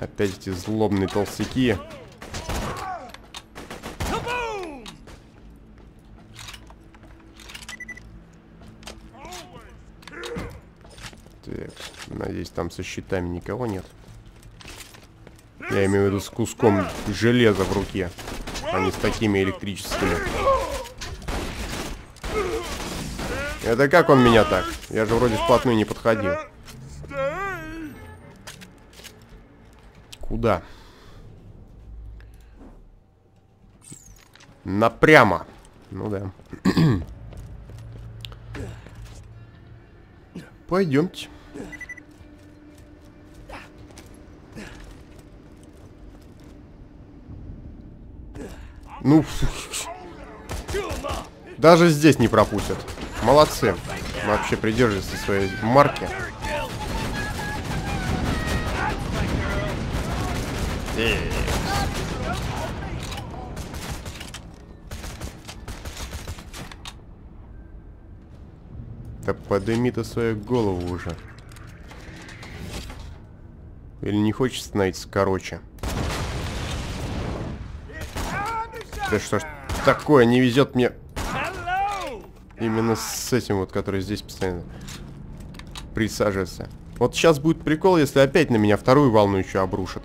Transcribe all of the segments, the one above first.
Опять эти злобные толстяки. Так, надеюсь, там со щитами никого нет. Я имею в виду с куском железа в руке, а не с такими электрическими. Это как он меня так? Я же вроде вплотную не подходил. Куда? Напрямо. Ну да. Пойдемте. Ну, даже здесь не пропустят. Молодцы. Вообще придерживаются своей марки. Да подыми ты свою голову уже. Или не хочешь становиться короче? Да что ж такое, не везет мне именно с этим вот, который здесь постоянно присаживается. Вот сейчас будет прикол, если опять на меня вторую волну еще обрушат.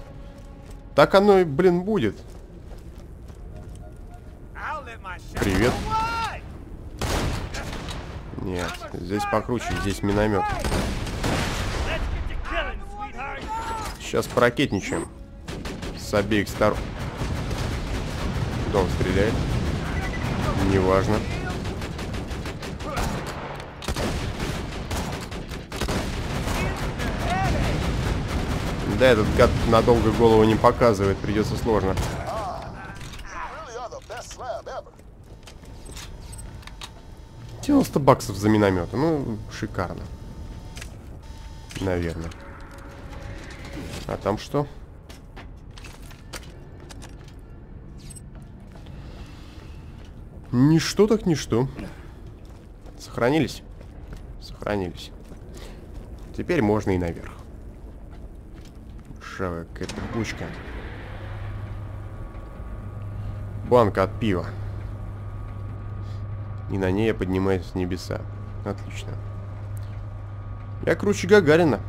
Так оно и, блин, будет. Привет. Нет, здесь покруче, здесь миномет. Сейчас поракетничаем. С обеих сторон. Он стреляет? Неважно. Да, этот гад надолго голову не показывает, придется сложно. 90 баксов за миномета. Ну, шикарно. Наверное. А там что? Ничто так ничто. Сохранились? Сохранились. Теперь можно и наверх. Шавая какая-то бучка. Банка от пива. И на ней я поднимаюсь в небеса. Отлично. Я круче Гагарина.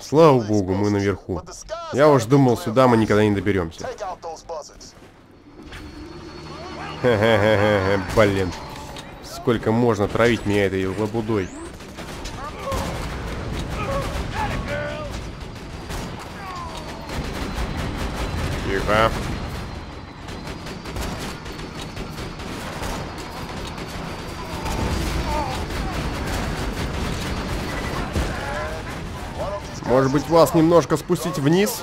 Слава богу, мы наверху. Я уж думал, сюда мы никогда не доберемся. Блин. Сколько можно травить меня этой лабудой. Тихо. Может быть, вас немножко спустить вниз?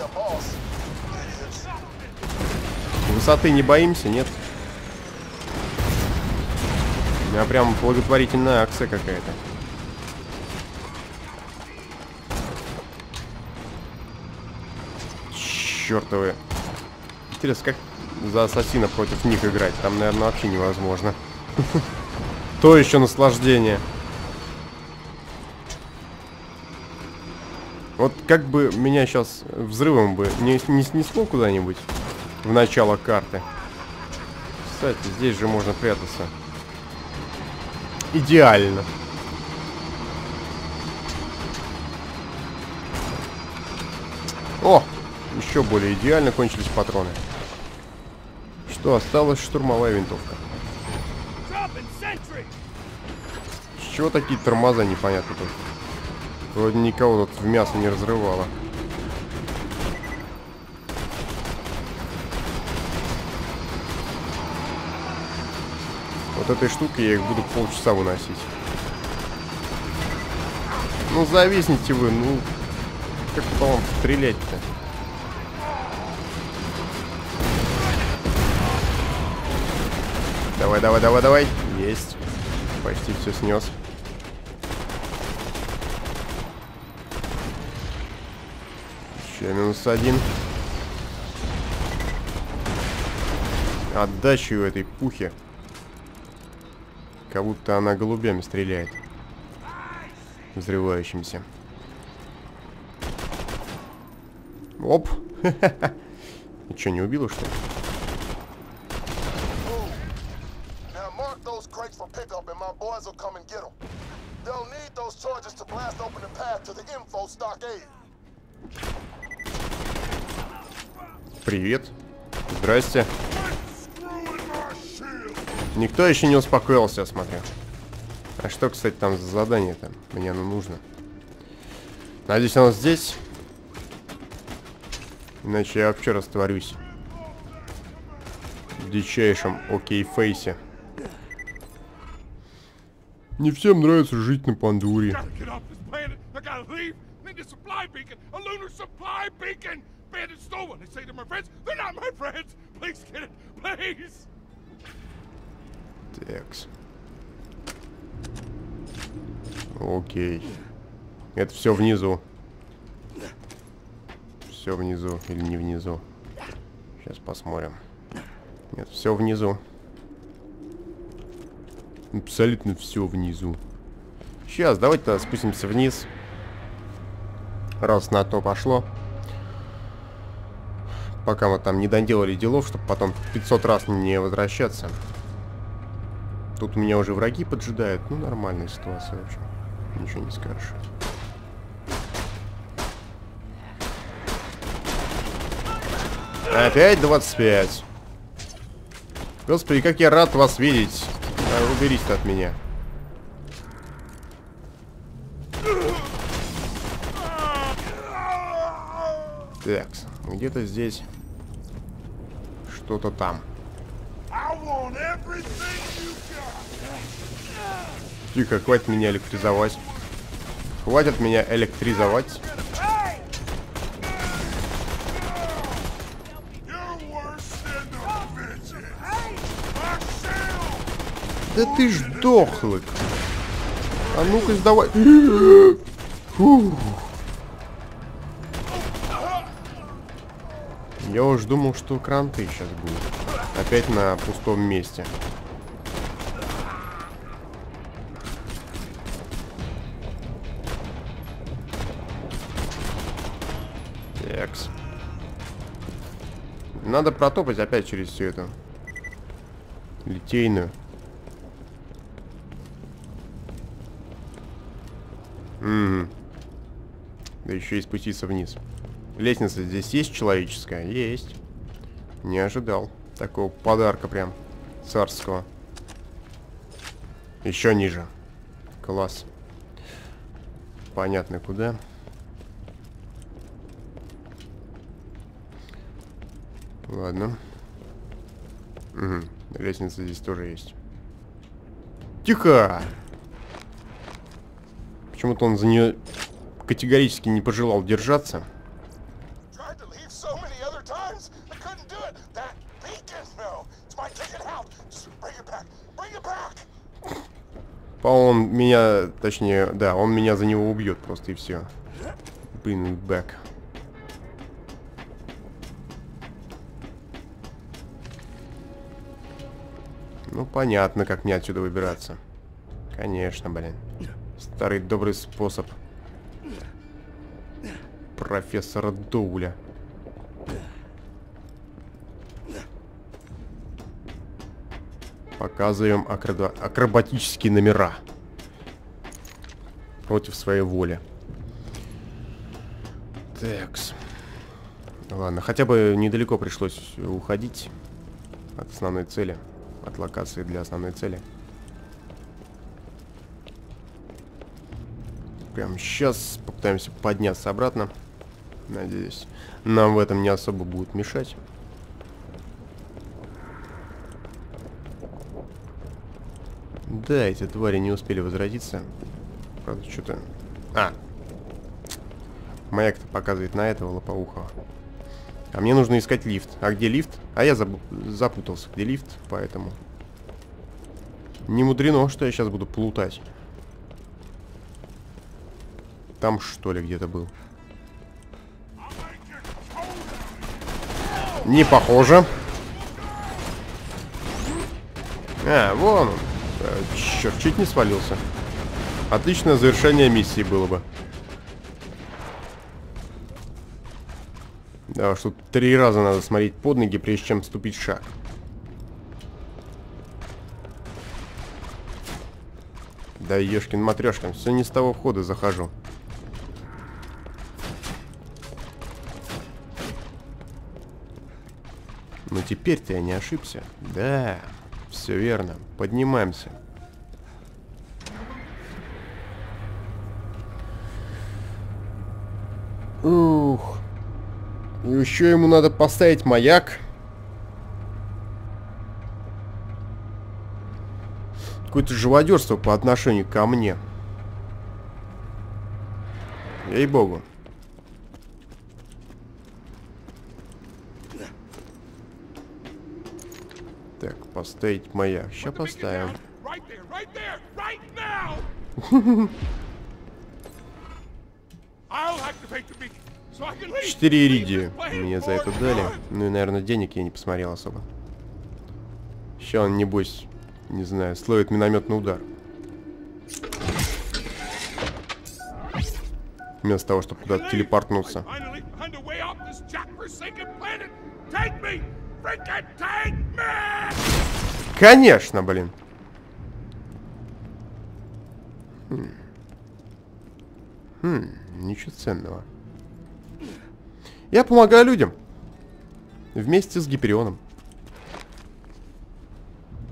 Высоты не боимся, нет? Меня прям благотворительная акция какая-то. Чёртовы. Интересно, как за ассасина против них играть? Там, наверное, вообще невозможно. То еще наслаждение. Вот как бы меня сейчас взрывом бы не, не снесло куда-нибудь в начало карты. Кстати, здесь же можно прятаться. Идеально. О! Еще более идеально кончились патроны. Что, осталась штурмовая винтовка. Чего такие тормоза непонятно тут? Вроде никого тут в мясо не разрывало. Вот этой штукой я их буду полчаса выносить. Ну зависните вы, ну как по вам стрелять-то? Давай, давай, давай, давай. Есть. Почти все снес. Еще минус один. Отдачу этой пухи. Как будто она голубями стреляет. взрывающимся. Оп. И что, не убило, что ли? Привет. Здрасте. Никто еще не успокоился, я смотрю. А что, кстати, там за задание-то? Мне оно нужно. Надеюсь, оно здесь. Иначе я вообще растворюсь. В дичайшем окей-фейсе. Не всем нравится жить на Пандуре. Please get it. Please. Такс. Окей. Это все внизу. Все внизу или не внизу. Сейчас посмотрим. Нет, все внизу. Абсолютно все внизу. Сейчас, давайте спустимся вниз. Раз на то пошло. Пока мы там не доделали делов, чтобы потом 500 раз не возвращаться. Тут меня уже враги поджидают. Ну, нормальная ситуация, в общем. Ничего не скажешь. Опять 25. Господи, как я рад вас видеть. А, уберись от меня. Так, где-то здесь что-то там. Тихо, хватит меня электризовать. Хватит меня электризовать. Да ты ж дохлый. А ну-ка сдавай. Я уж думал, что кранты сейчас будут. Опять на пустом месте. Такс. Надо протопать опять через всю эту литейную. Угу. Да еще и спуститься вниз. Лестница здесь есть человеческая? Есть. Не ожидал. Такого подарка прям. Царского. Еще ниже. Класс. Понятно куда. Ладно. Угу. Лестница здесь тоже есть. Тихо! Почему-то он за нее категорически не пожелал держаться. Он меня, точнее, да, он меня за него убьет просто и все. It back. Ну, понятно, как мне отсюда выбираться. Конечно, блин. Старый добрый способ. Профессора Доуля. Показываем акробатические номера. Против своей воли. Такс. Ладно, хотя бы недалеко пришлось уходить от основной цели. От локации для основной цели. Прямо сейчас попытаемся подняться обратно. Надеюсь, нам в этом не особо будет мешать. Да, эти твари не успели возродиться. Правда, что-то... А! Маяк-то показывает на этого лопоухого. А мне нужно искать лифт. А где лифт? А я заб... запутался, где лифт, поэтому... Не мудрено, что я сейчас буду плутать. Там что ли где-то был? Не похоже. А, вон он. Черт, чуть не свалился. Отличное завершение миссии было бы. Да тут три раза надо смотреть под ноги, прежде чем ступить шаг. Да ешкин матрешкин, все не с того входа захожу. Но теперь-то я не ошибся. Да, все верно. Поднимаемся. Ух. И еще ему надо поставить маяк. Какое-то живодерство по отношению ко мне. Ей-богу. leave. 4 Leave иридии this plane мне за это дали. Ну и, наверное, денег я не посмотрел особо. Сейчас он, небось, не знаю, словит минометный удар. Вместо того, чтобы куда-то телепортнуться. Конечно, блин. Хм. Хм, ничего ценного. Я помогаю людям. Вместе с Гиперионом.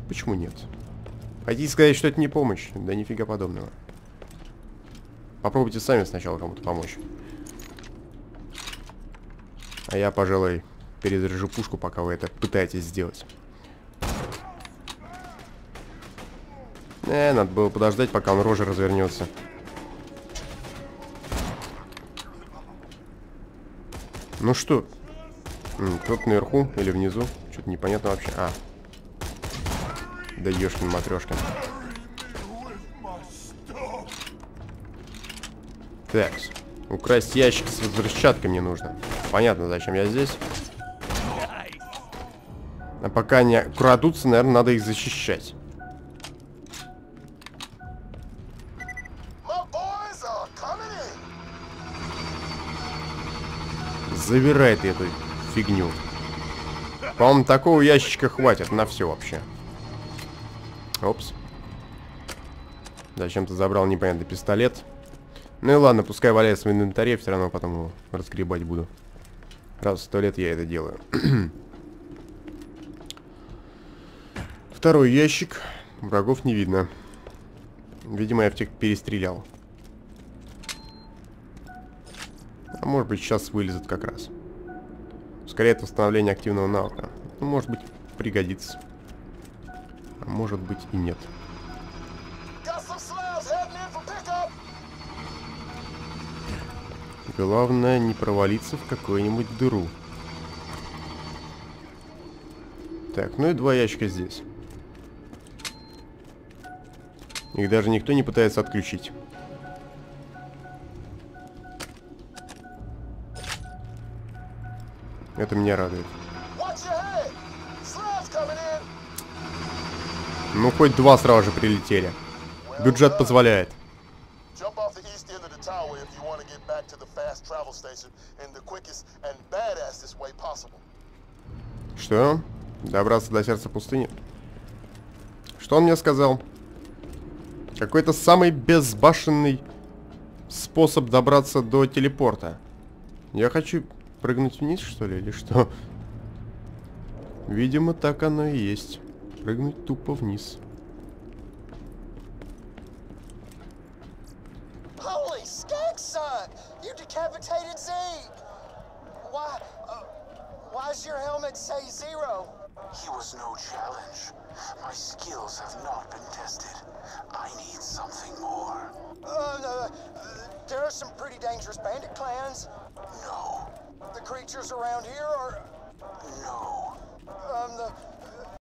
Почему нет? Хотите сказать, что это не помощь? Да нифига подобного. Попробуйте сами сначала кому-то помочь. А я, пожалуй, перезаряжу пушку, пока вы это пытаетесь сделать. Э, надо было подождать, пока он рожей развернется. Ну что? Кто-то наверху или внизу? Что-то непонятно вообще. А. Да ешкин матрешкин. Так. Украсть ящик с взрывчаткой мне нужно. Понятно, зачем я здесь. А пока они крадутся, наверное, надо их защищать. Забирай ты эту фигню. По-моему, такого ящичка хватит на все вообще. Опс. Зачем ты забрал непонятный пистолет? Ну и ладно, пускай валяется в инвентаре, все равно потом его разгребать буду. Раз в сто лет я это делаю. Второй ящик. Врагов не видно. Видимо, я всех перестрелял. А может быть, сейчас вылезет как раз. Скорее, это восстановление активного навыка. Ну, может быть, пригодится. А может быть и нет. Главное, не провалиться в какую-нибудь дыру. Так, ну и два ящика здесь. Их даже никто не пытается отключить. Это меня радует. Ну, хоть два сразу же прилетели. Бюджет позволяет. Что? Добраться до сердца пустыни? Что он мне сказал? Какой-то самый безбашенный способ добраться до телепорта. Я хочу прыгнуть вниз, что ли, или что? Видимо, так оно и есть. Прыгнуть тупо вниз. Uh. Uh, uh, there are some pretty dangerous bandit clans. No, The creatures around here are, no. the,